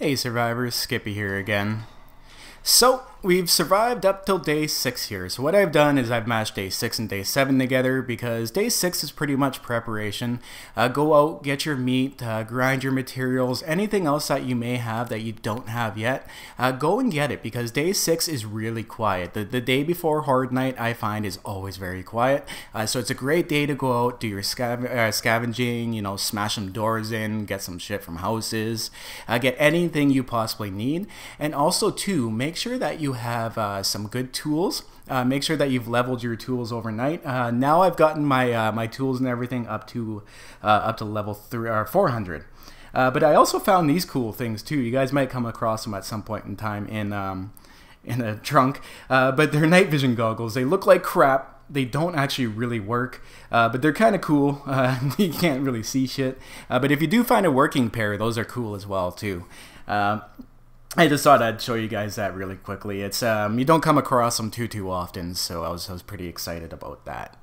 Hey survivors, Skippy here again. So, we've survived up till day 6 here. So what I've done is I've matched day 6 and day 7 together because day 6 is pretty much preparation. Uh, go out, get your meat, uh, grind your materials, anything else that you may have that you don't have yet, uh, go and get it because day 6 is really quiet. The, the day before Horde Night I find is always very quiet. Uh, so it's a great day to go out, do your scav uh, scavenging, you know, smash some doors in, get some shit from houses, uh, get anything you possibly need. And also too, make sure that you have uh, some good tools. Uh, make sure that you've leveled your tools overnight. Uh, now I've gotten my uh, my tools and everything up to uh, up to level three or 400. Uh, but I also found these cool things too. You guys might come across them at some point in time in um, in a trunk. but they're night vision goggles. They look like crap they don't actually really work, uh, but they're kind of cool. Uh, you can't really see shit. Uh, but if you do find a working pair, those are cool as well too. I just thought I'd show you guys that really quickly. It's um, you don't come across them too too often, so I was I was pretty excited about that.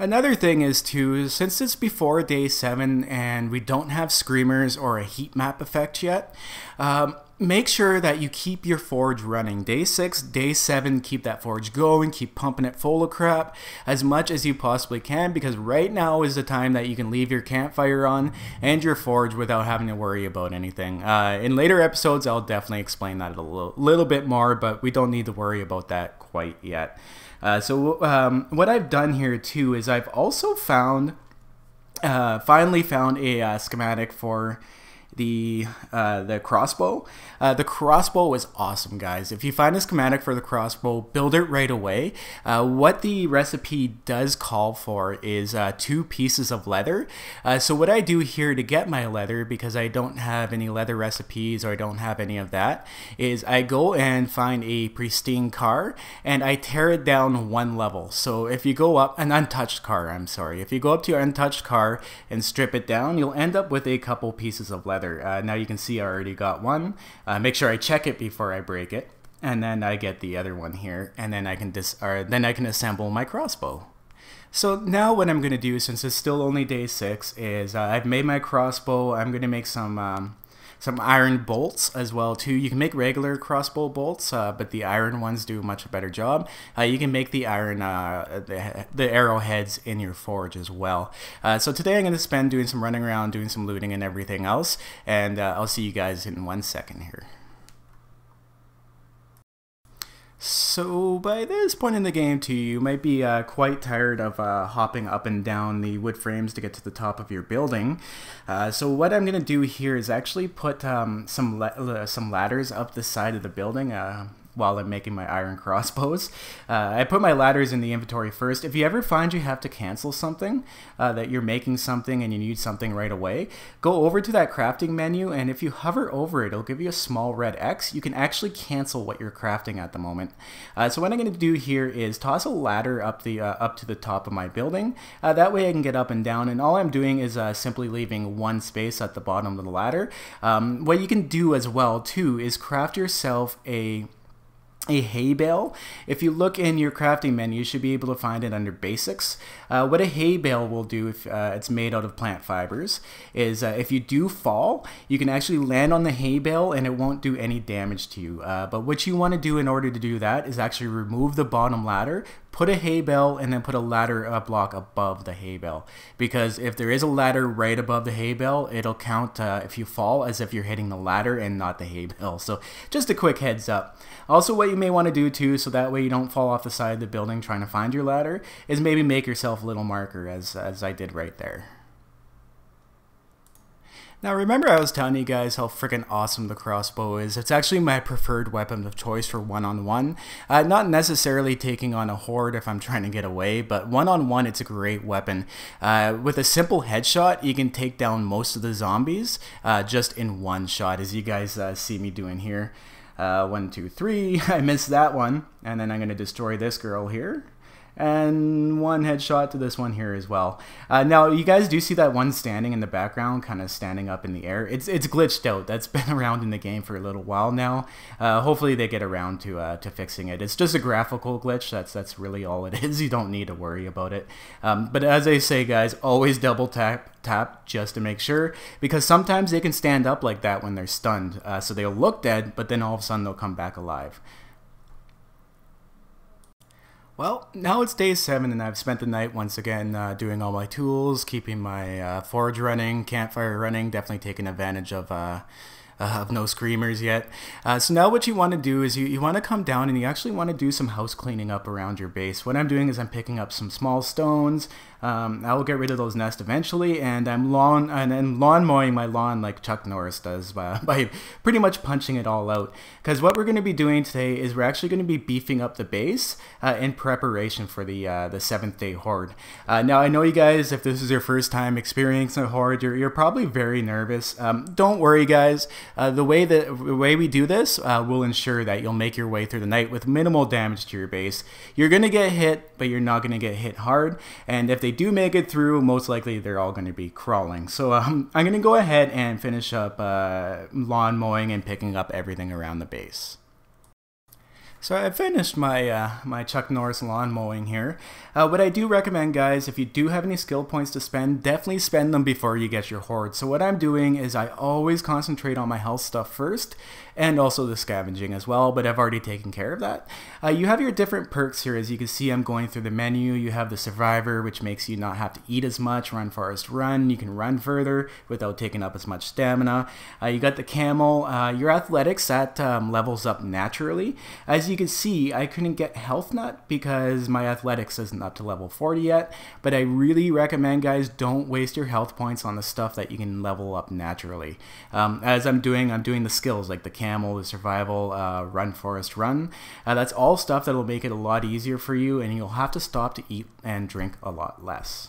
Another thing is too, since it's before day 7 and we don't have screamers or a heat map effect yet, um, make sure that you keep your forge running. Day 6, day 7, keep that forge going, keep pumping it full of crap as much as you possibly can because right now is the time that you can leave your campfire on and your forge without having to worry about anything. Uh, in later episodes, I'll definitely explain that a little, little bit more, but we don't need to worry about that quite yet. Uh, so um, what I've done here too is I've also found, uh, finally found a uh, schematic for the uh, the crossbow. Uh, the crossbow is awesome, guys. If you find a schematic for the crossbow, build it right away. Uh, what the recipe does call for is uh, two pieces of leather. Uh, so what I do here to get my leather, because I don't have any leather recipes or I don't have any of that, is I go and find a pristine car and I tear it down one level. So if you go up, an untouched car, I'm sorry. If you go up to your untouched car and strip it down, you'll end up with a couple pieces of leather. Uh, now you can see I already got one. Uh, make sure I check it before I break it. And then I get the other one here. And then I can dis or then I can assemble my crossbow. So now what I'm going to do, since it's still only day 6, is uh, I've made my crossbow. I'm going to make some um, some iron bolts as well too. You can make regular crossbow bolts, uh, but the iron ones do a much better job. Uh, you can make the iron uh, the, the arrowheads in your forge as well. Uh, so today I'm going to spend doing some running around, doing some looting and everything else, and uh, I'll see you guys in one second here. So by this point in the game too, you might be uh, quite tired of uh, hopping up and down the wood frames to get to the top of your building. Uh, so what I'm going to do here is actually put um, some, la some ladders up the side of the building. While I'm making my iron crossbows. Uh, I put my ladders in the inventory first. If you ever find you have to cancel something, uh, that you're making something and you need something right away, go over to that crafting menu and if you hover over it, it'll give you a small red X. You can actually cancel what you're crafting at the moment. Uh, so what I'm going to do here is toss a ladder up the uh, up to the top of my building. Uh, that way I can get up and down and all I'm doing is uh, simply leaving one space at the bottom of the ladder. Um, what you can do as well too is craft yourself a a hay bale. If you look in your crafting menu, you should be able to find it under basics. Uh, what a hay bale will do if uh, it's made out of plant fibers is uh, if you do fall, you can actually land on the hay bale and it won't do any damage to you. Uh, but what you want to do in order to do that is actually remove the bottom ladder, put a hay bale and then put a ladder a block above the hay bale. Because if there is a ladder right above the hay bale it'll count uh, if you fall as if you're hitting the ladder and not the hay bale. So just a quick heads up. Also what you may want to do too so that way you don't fall off the side of the building trying to find your ladder is maybe make yourself a little marker as as I did right there now remember I was telling you guys how freaking awesome the crossbow is. It's actually my preferred weapon of choice for one-on-one. -on -one. uh, not necessarily taking on a horde if I'm trying to get away, but one-on-one -on -one, it's a great weapon. Uh, with a simple headshot, you can take down most of the zombies uh, just in one shot, as you guys uh, see me doing here. Uh, one, two, three. I missed that one. And then I'm going to destroy this girl here. And one headshot to this one here as well. Uh, now, you guys do see that one standing in the background, kind of standing up in the air. It's it's glitched out. That's been around in the game for a little while now. Uh, hopefully, they get around to uh, to fixing it. It's just a graphical glitch. That's that's really all it is. You don't need to worry about it. Um, but as I say, guys, always double tap tap just to make sure because sometimes they can stand up like that when they're stunned. Uh, so they'll look dead, but then all of a sudden they'll come back alive. Well, now it's day seven, and I've spent the night once again uh, doing all my tools, keeping my uh, forge running, campfire running, definitely taking advantage of uh, uh, of no screamers yet. Uh, so now what you want to do is you, you want to come down and you actually want to do some house cleaning up around your base. What I'm doing is I'm picking up some small stones. Um, I will get rid of those nests eventually, and I'm lawn and, and lawn mowing my lawn like Chuck Norris does by, by pretty much punching it all out. Because what we're going to be doing today is we're actually going to be beefing up the base uh, in preparation for the uh, the seventh day horde. Uh, now I know you guys, if this is your first time experiencing a horde, you're, you're probably very nervous. Um, don't worry, guys. Uh, the way that the way we do this uh, will ensure that you'll make your way through the night with minimal damage to your base. You're gonna get hit, but you're not gonna get hit hard. And if they do make it through, most likely they're all gonna be crawling. So um, I'm gonna go ahead and finish up uh, lawn mowing and picking up everything around the base. So I finished my uh, my Chuck Norris lawn mowing here. Uh, what I do recommend, guys, if you do have any skill points to spend, definitely spend them before you get your horde. So what I'm doing is I always concentrate on my health stuff first, and also the scavenging as well, but I've already taken care of that. Uh, you have your different perks here. As you can see, I'm going through the menu. You have the Survivor, which makes you not have to eat as much, run forest run. You can run further without taking up as much stamina. Uh, you got the Camel. Uh, your athletics, that um, levels up naturally. As you can see, I couldn't get Health Nut because my athletics isn't up to level 40 yet, but I really recommend, guys, don't waste your health points on the stuff that you can level up naturally. Um, as I'm doing, I'm doing the skills like the Camel camel, the survival, uh, run forest run. Uh, that's all stuff that'll make it a lot easier for you, and you'll have to stop to eat and drink a lot less.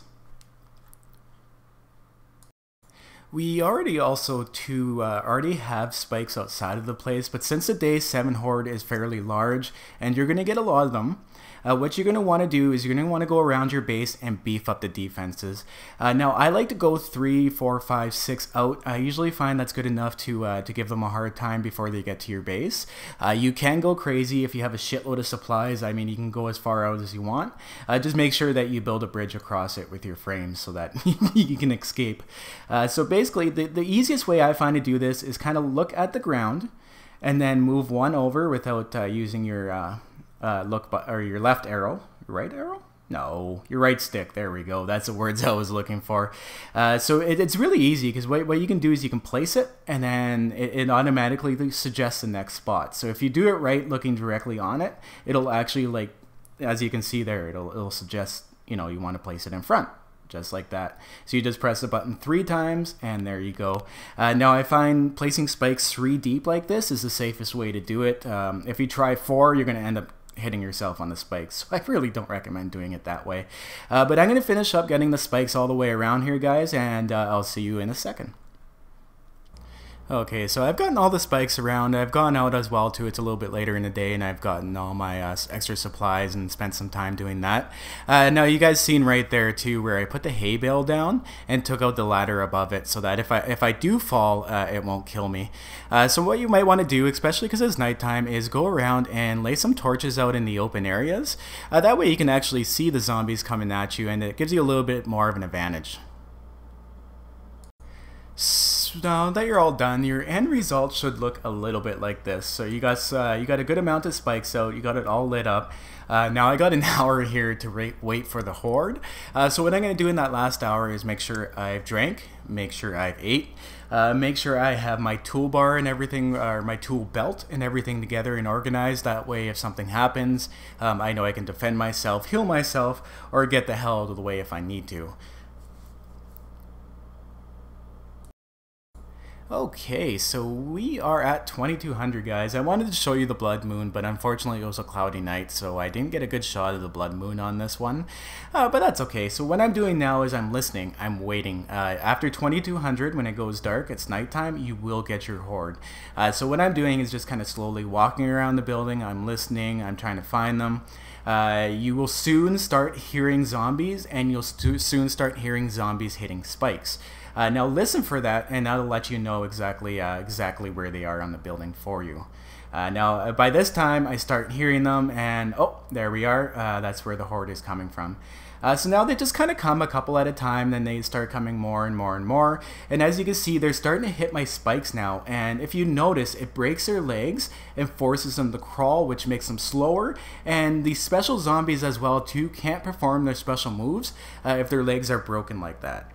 We already also to uh, already have spikes outside of the place, but since the day 7 horde is fairly large, and you're going to get a lot of them, uh, what you're going to want to do is you're going to want to go around your base and beef up the defenses. Uh, now, I like to go three, four, five, six out. I usually find that's good enough to uh, to give them a hard time before they get to your base. Uh, you can go crazy if you have a shitload of supplies. I mean, you can go as far out as you want. Uh, just make sure that you build a bridge across it with your frames so that you can escape. Uh, so basically, the, the easiest way I find to do this is kind of look at the ground and then move one over without using your uh, look by, or your left arrow, right arrow? No, your right stick. There we go. That's the words I was looking for. Uh, so it, it's really easy because what, what you can do is you can place it and then it, it, automatically suggests the next spot. So if you do it right, looking directly on it, it'll actually like, as you can see there, it'll, it'll suggest, you know, you want to place it in front just like that. So you just press the button three times and there you go. Uh, now I find placing spikes three deep like this is the safest way to do it. Um, if you try four, you're going to end up hitting yourself on the spikes. So I really don't recommend doing it that way. Uh, but I'm going to finish up getting the spikes all the way around here, guys, and uh, I'll see you in a second. Okay, so I've gotten all the spikes around. I've gone out as well too. It's a little bit later in the day, and I've gotten all my uh, extra supplies and spent some time doing that. Uh, now you guys seen right there too, where I put the hay bale down and took out the ladder above it, so that if I if I do fall, uh, it won't kill me. Uh, so what you might want to do, especially because it's nighttime, is go around and lay some torches out in the open areas. Uh, that way you can actually see the zombies coming at you, and it gives you a little bit more of an advantage. So now that you're all done, your end result should look a little bit like this. So you got uh, you got a good amount of spikes out, you got it all lit up. Uh, now I got an hour here to wait for the horde. Uh, so what I'm going to do in that last hour is make sure I've drank, make sure I've ate, uh, make sure I have my toolbar and everything, or my tool belt and everything together and organized. That way, if something happens, um, I know I can defend myself, heal myself, or get the hell out of the way if I need to. Okay, so we are at 2200 guys. I wanted to show you the blood moon, but unfortunately it was a cloudy night, so I didn't get a good shot of the blood moon on this one. Uh, but that's okay. So what I'm doing now is I'm listening, I'm waiting. Uh, after 2200, when it goes dark, it's nighttime, you will get your horde. Uh, so what I'm doing is just kind of slowly walking around the building, I'm listening, I'm trying to find them. Uh, you will soon start hearing zombies, and you'll soon start hearing zombies hitting spikes. Uh, now listen for that, and that'll let you know exactly uh, exactly where they are on the building for you. Uh, now, uh, by this time, I start hearing them, and oh, there we are. Uh, that's where the horde is coming from. Uh, so now they just kind of come a couple at a time, then they start coming more and more and more. And as you can see, they're starting to hit my spikes now. And if you notice, it breaks their legs and forces them to crawl, which makes them slower. And the special zombies as well, too, can't perform their special moves if their legs are broken like that.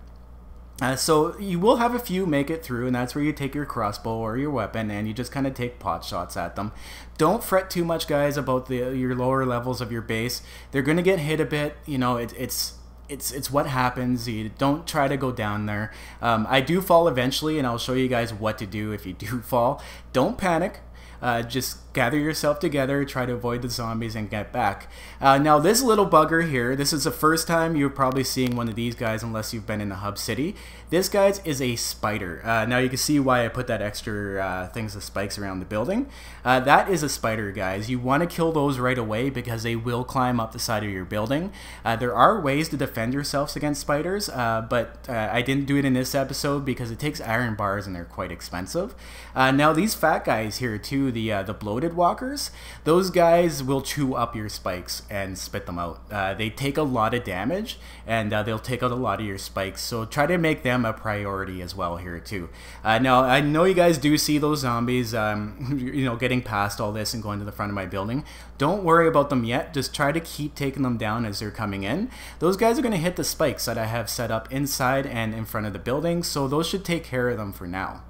Uh, so you will have a few make it through, and that's where you take your crossbow or your weapon, and you just kind of take pot shots at them. Don't fret too much, guys, about the your lower levels of your base. They're gonna get hit a bit. You know, it, it's it's it's what happens. You don't try to go down there. Um, I do fall eventually, and I'll show you guys what to do if you do fall. Don't panic. Uh, just gather yourself together, try to avoid the zombies, and get back. Uh, now, this little bugger here, this is the first time you're probably seeing one of these guys unless you've been in the hub city. This guy's is a spider. Uh, now, you can see why I put that extra uh, things of spikes around the building. Uh, that is a spider, guys. You want to kill those right away because they will climb up the side of your building. Uh, there are ways to defend yourselves against spiders, but I didn't do it in this episode because it takes iron bars and they're quite expensive. now, these fat guys here, too, the, the bloated walkers, those guys will chew up your spikes and spit them out. Uh, they take a lot of damage and uh, they'll take out a lot of your spikes. So try to make them a priority as well here too. Uh, now I know you guys do see those zombies, um, you know, getting past all this and going to the front of my building. Don't worry about them yet. Just try to keep taking them down as they're coming in. Those guys are going to hit the spikes that I have set up inside and in front of the building. So those should take care of them for now.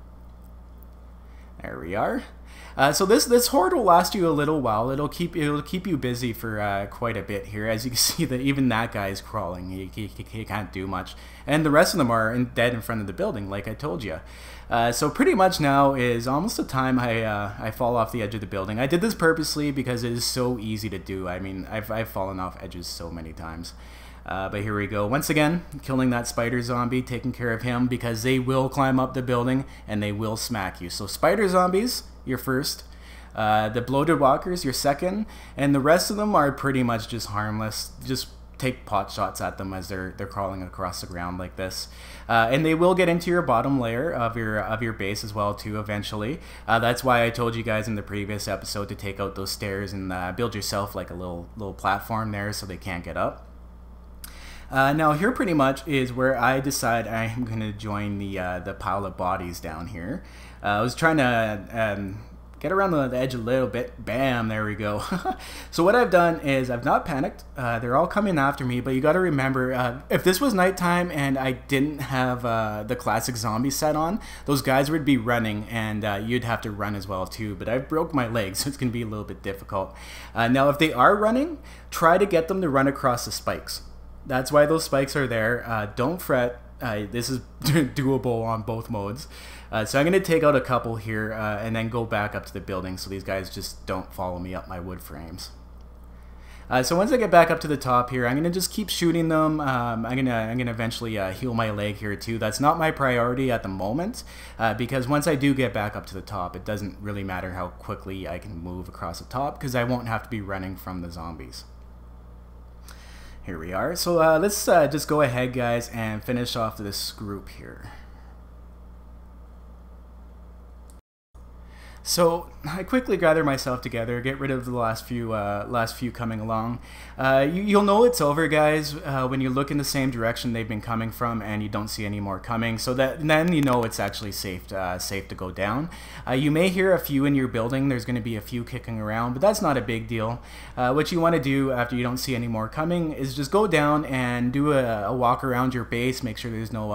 There we are. Uh, so this this horde will last you a little while. It'll keep it'll keep you busy for uh, quite a bit here. As you can see, that even that guy is crawling. He, he, he, can't do much, and the rest of them are in, dead in front of the building, like I told you. Uh, so pretty much now is almost the time I uh, I fall off the edge of the building. I did this purposely because it is so easy to do. I mean, I've I've fallen off edges so many times. Uh, but here we go. Once again, killing that spider zombie, taking care of him because they will climb up the building and they will smack you. So spider zombies, you're first. Uh, the bloated walkers, you're second, and the rest of them are pretty much just harmless. Just take pot shots at them as they're they're crawling across the ground like this, uh, and they will get into your bottom layer of your of your base as well too eventually. Uh, that's why I told you guys in the previous episode to take out those stairs and uh, build yourself like a little little platform there so they can't get up. Uh, now here pretty much is where I decide I am going to join the uh, the pile of bodies down here. Uh, I was trying to um, get around the, edge a little bit. Bam, there we go. so what I've done is I've not panicked. Uh, they're all coming after me, but you got to remember, uh, if this was nighttime and I didn't have uh, the classic zombie set on, those guys would be running and uh, you'd have to run as well too. But I've broke my leg, so it's going to be a little bit difficult. Uh, now, if they are running, try to get them to run across the spikes. That's why those spikes are there. Uh, don't fret. this is doable on both modes. Uh, so I'm going to take out a couple here uh, and then go back up to the building so these guys just don't follow me up my wood frames. Uh, so once I get back up to the top here, I'm gonna just keep shooting them. Um, I'm gonna I'm gonna eventually uh, heal my leg here too. That's not my priority at the moment uh, because once I do get back up to the top, it doesn't really matter how quickly I can move across the top because I won't have to be running from the zombies. Here we are. So uh, let's uh, just go ahead, guys, and finish off this group here. So I quickly gather myself together, get rid of the last few uh, last few coming along. Uh, you, will know it's over, guys, uh, when you look in the same direction they've been coming from, and you don't see any more coming. So that then you know it's actually safe to, uh, safe to go down. Uh, you may hear a few in your building. There's going to be a few kicking around, but that's not a big deal. Uh, what you want to do after you don't see any more coming is just go down and do a, a walk around your base. Make sure there's no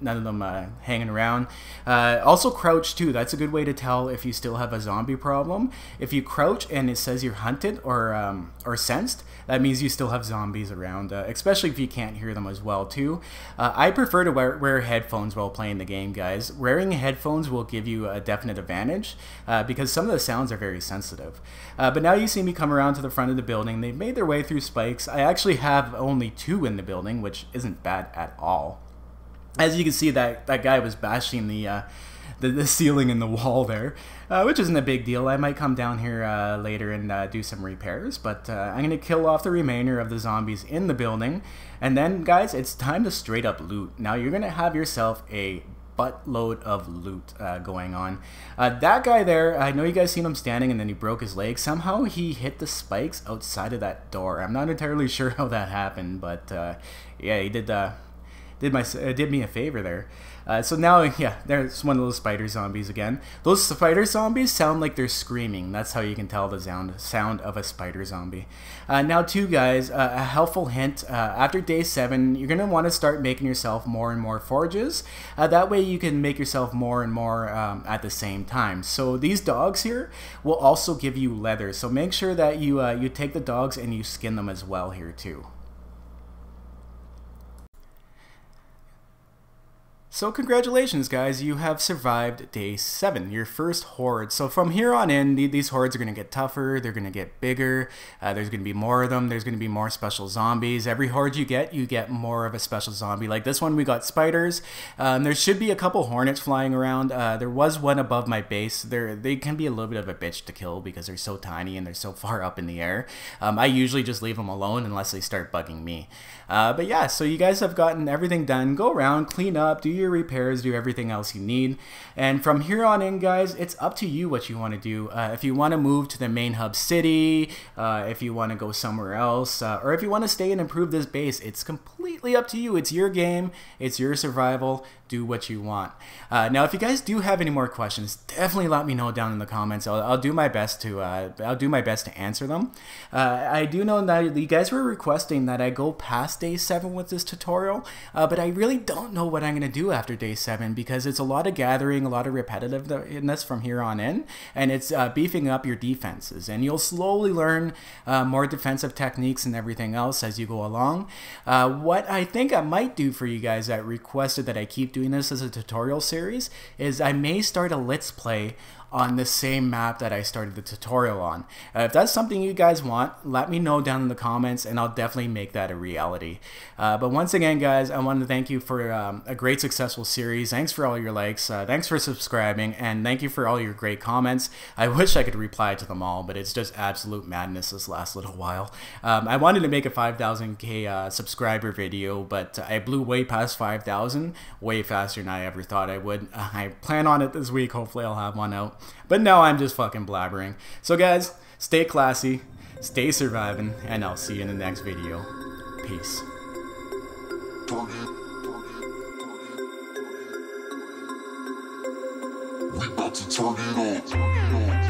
none of them hanging around. also crouch too. That's a good way to tell if you still have a zombie zombie problem. If you crouch and it says you're hunted or um, or sensed, that means you still have zombies around, uh, especially if you can't hear them as well too. Uh, I prefer to wear, wear, headphones while playing the game, guys. Wearing headphones will give you a definite advantage uh, because some of the sounds are very sensitive. Uh, but now you see me come around to the front of the building. They've made their way through spikes. I actually have only two in the building, which isn't bad at all. As you can see, that, that guy was bashing the uh, the, the ceiling and the wall there, uh, which isn't a big deal. I might come down here uh, later and uh, do some repairs, but uh, I'm going to kill off the remainder of the zombies in the building. And then, guys, it's time to straight up loot. Now, you're going to have yourself a buttload of loot uh, going on. Uh, that guy there, I know you guys seen him standing and then he broke his leg. Somehow he hit the spikes outside of that door. I'm not entirely sure how that happened, but uh, yeah, he did uh, did my uh, did me a favor there. Uh, so now, yeah, there's one of those spider zombies again. Those spider zombies sound like they're screaming. That's how you can tell the sound sound of a spider zombie. Uh, now, two guys, uh, a helpful hint. Uh, after day seven, you're gonna want to start making yourself more and more forges. Uh, that way, you can make yourself more and more um, at the same time. So these dogs here will also give you leather. So make sure that you uh, you take the dogs and you skin them as well here too. So congratulations, guys! You have survived day seven, your first horde. So from here on in, these hordes are going to get tougher. They're going to get bigger. Uh, there's going to be more of them. There's going to be more special zombies. Every horde you get, you get more of a special zombie. Like this one, we got spiders. Um, there should be a couple hornets flying around. Uh, there was one above my base. They're, they can be a little bit of a bitch to kill because they're so tiny and they're so far up in the air. Um, I usually just leave them alone unless they start bugging me. Uh, but yeah, so you guys have gotten everything done. Go around, clean up, do your your repairs, do everything else you need. And from here on in, guys, it's up to you what you want to do. Uh, if you want to move to the main hub city, uh, if you want to go somewhere else, uh, or if you want to stay and improve this base, it's completely up to you. It's your game, it's your survival. Do what you want. Uh, now, if you guys do have any more questions, definitely let me know down in the comments. I'll, I'll do my best to uh, I'll do my best to answer them. Uh, I do know that you guys were requesting that I go past day seven with this tutorial, but I really don't know what I'm gonna do after day seven because it's a lot of gathering, a lot of repetitiveness from here on in, and it's uh, beefing up your defenses. And you'll slowly learn uh, more defensive techniques and everything else as you go along. Uh, what I think I might do for you guys that requested that I keep doing this as a tutorial series is I may start a Let's Play on the same map that I started the tutorial on. Uh, if that's something you guys want, let me know down in the comments and I'll definitely make that a reality. Uh, but once again, guys, I want to thank you for um, a great successful series. Thanks for all your likes. Uh, thanks for subscribing and thank you for all your great comments. I wish I could reply to them all, but it's just absolute madness this last little while. Um, I wanted to make a 5,000k uh, subscriber video, but I blew way past 5,000 way faster than I ever thought I would. I plan on it this week. Hopefully I'll have one out. But now I'm just fucking blabbering. So guys, stay classy, stay surviving, and I'll see you in the next video. Peace. We about to turn it